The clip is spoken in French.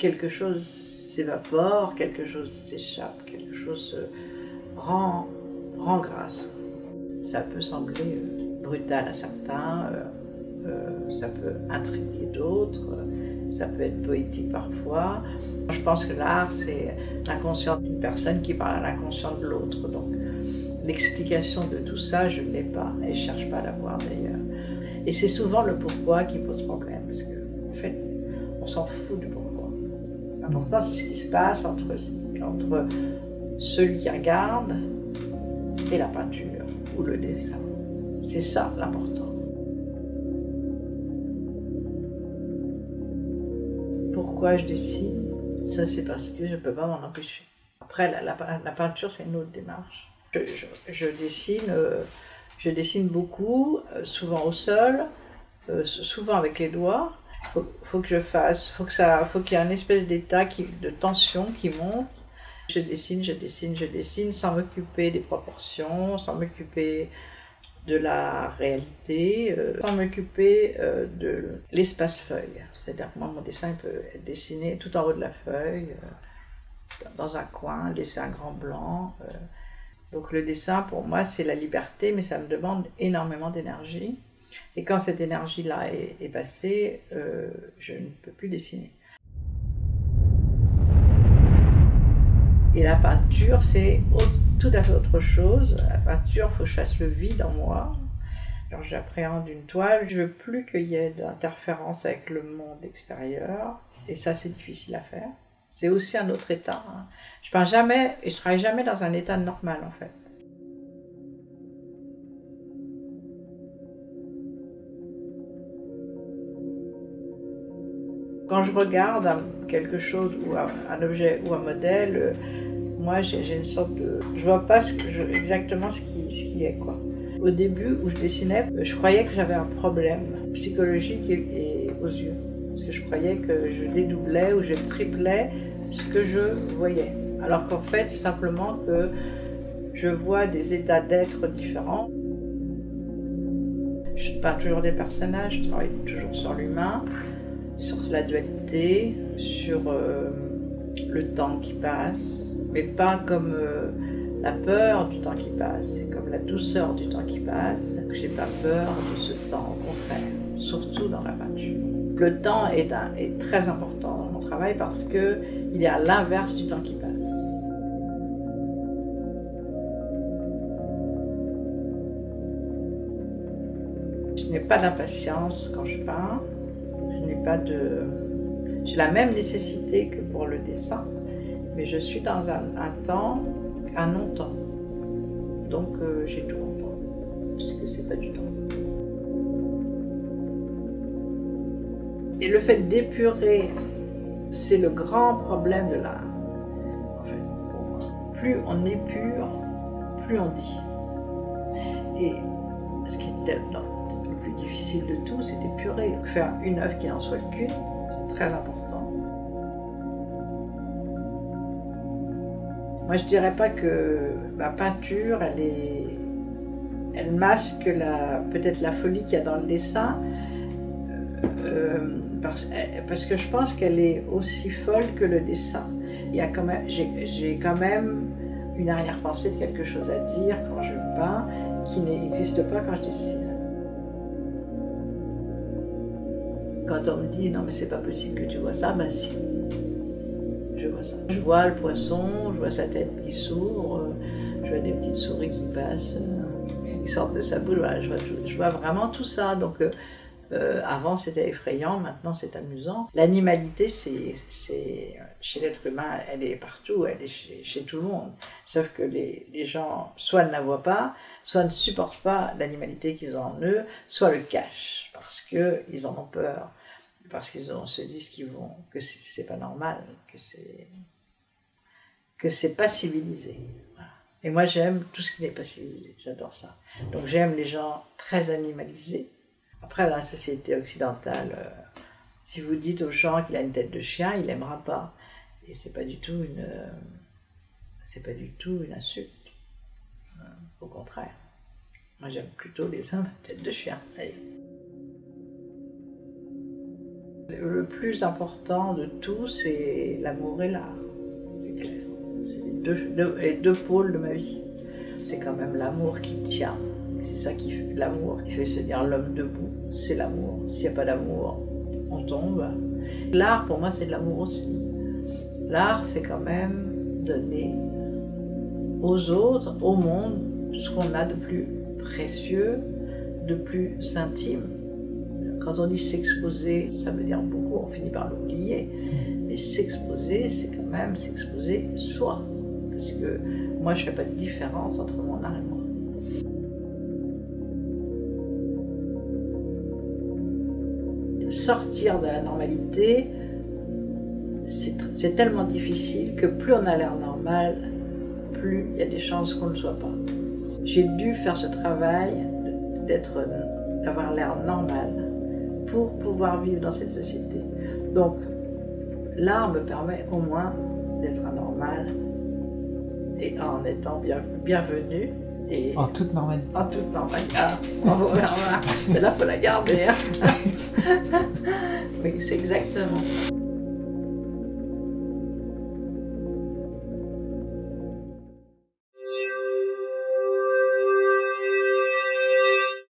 quelque chose s'évapore, quelque chose s'échappe, quelque chose rend, rend grâce. Ça peut sembler euh, brutal à certains, euh, euh, ça peut intriguer d'autres, ça peut être poétique parfois. Je pense que l'art, c'est l'inconscient d'une personne qui parle à l'inconscient de l'autre. Donc l'explication de tout ça, je ne l'ai pas et je ne cherche pas à l'avoir d'ailleurs. Et c'est souvent le pourquoi qui pose problème, parce qu'en en fait, on s'en fout du pourquoi. L'important, c'est ce qui se passe entre, entre celui qui regarde et la peinture ou le dessin. C'est ça l'important. Pourquoi je dessine? Ça, c'est parce que je ne peux pas m'en empêcher. Après, la, la, peinture, c'est une autre démarche. Je, dessine, euh, je dessine beaucoup, euh, souvent au sol, euh, souvent avec les doigts. Faut, faut que je fasse, faut que ça, faut qu'il y ait un espèce d'état de tension qui monte. Je dessine, je dessine, je dessine sans m'occuper des proportions, sans m'occuper de la réalité, euh, sans m'occuper euh, de l'espace feuille. C'est-à-dire que moi, mon dessin peut être dessiné tout en haut de la feuille, euh, dans un coin, laisser un grand blanc. Donc le dessin, pour moi, c'est la liberté, mais ça me demande énormément d'énergie. Et quand cette énergie-là est, passée, je ne peux plus dessiner. Et la peinture, c'est tout à fait autre chose. La peinture, il faut que je fasse le vide en moi. Alors j'appréhende une toile, je veux plus qu'il y ait d'interférence avec le monde extérieur. Et ça, c'est difficile à faire. C'est aussi un autre état. Hein. Je peins jamais, et je travaille jamais dans un état normal en fait. Quand je regarde quelque chose ou un objet ou un modèle, moi j'ai une sorte de... Je vois pas exactement ce qui, ce qui est quoi. Au début où je dessinais, je croyais que j'avais un problème psychologique et, aux yeux. Parce que je croyais que je dédoublais ou je triplais ce que je voyais. Alors qu'en fait c'est simplement que je vois des états d'être différents. Je peins toujours des personnages, je travaille toujours sur l'humain, sur la dualité, sur... Euh, le temps qui passe, mais pas comme euh, la peur du temps qui passe, c'est comme la douceur du temps qui passe. J'ai pas peur de ce temps, au contraire, surtout dans la peinture. Le temps est, est très important dans mon travail parce que il est à l'inverse du temps qui passe. Je n'ai pas d'impatience quand je peins. Pas de j'ai la même nécessité que pour le dessin, mais je suis dans un, temps, un non-temps. Donc euh, j'ai tout en moi, puisque c'est pas du temps. Et le fait d'épurer, c'est le grand problème de l'art. En fait, Plus on épure, plus on dit. Et ce qui est le plus difficile de tout, c'est d'épurer. Faire une œuvre qui n'en soit qu'une, c'est très important. Moi, je dirais pas que ma peinture, elle est, elle masque la, peut-être la folie qu'il y a dans le dessin, euh, parce, parce, que je pense qu'elle est aussi folle que le dessin. Il y a quand même, j'ai quand même une arrière-pensée de quelque chose à dire quand je peins qui n'existe pas quand je dessine. Quand on me dit non mais c'est pas possible que tu vois ça, ben si. Je vois ça. Je vois le poisson, je vois sa tête qui s'ouvre, je vois des petites souris qui passent, qui sortent de sa boule. je, vois, vraiment tout ça. Donc euh, avant c'était effrayant, maintenant c'est amusant. L'animalité, c'est, chez l'être humain, elle est partout, elle est chez, tout le monde. Sauf que les, gens soit ne la voient pas, soit ne supportent pas l'animalité qu'ils ont en eux, soit le cachent parce qu'ils en ont peur parce qu'ils se disent qu'ils vont, que c'est pas normal, que c'est pas civilisé. Et moi j'aime tout ce qui n'est pas civilisé, j'adore ça. Donc j'aime les gens très animalisés. Après dans la société occidentale, euh, si vous dites aux gens qu'il a une tête de chien, il n'aimera pas. Et c'est pas du tout une c'est pas du tout une insulte. Euh, au contraire. Moi j'aime plutôt les hommes à tête de chien. Le plus important de tout, c'est l'amour et l'art. C'est clair. C'est les deux pôles de ma vie. C'est quand même l'amour qui tient. C'est ça qui fait l'amour qui fait se dire l'homme debout. C'est l'amour. S'il n'y a pas d'amour, on tombe. L'art, pour moi, c'est de l'amour aussi. L'art, c'est quand même donner aux autres, au monde, ce qu'on a de plus précieux, de plus intime. Quand on dit s'exposer, ça veut dire beaucoup, on finit par l'oublier. Mais s'exposer, c'est quand même s'exposer soi. Parce que moi, je ne fais pas de différence entre mon art et moi. Sortir de la normalité, c'est c'est tellement difficile que plus on a l'air normal, plus il y a des chances qu'on ne soit pas. J'ai dû faire ce travail d'être, d'avoir l'air normal pour pouvoir vivre dans cette société. Donc, l'art me permet au moins d'être anormal et en étant bien, bienvenu et En toute normalité. en toute normalité. Ah, bravo Bernard, celle-là faut la garder. hein. c'est exactement ça.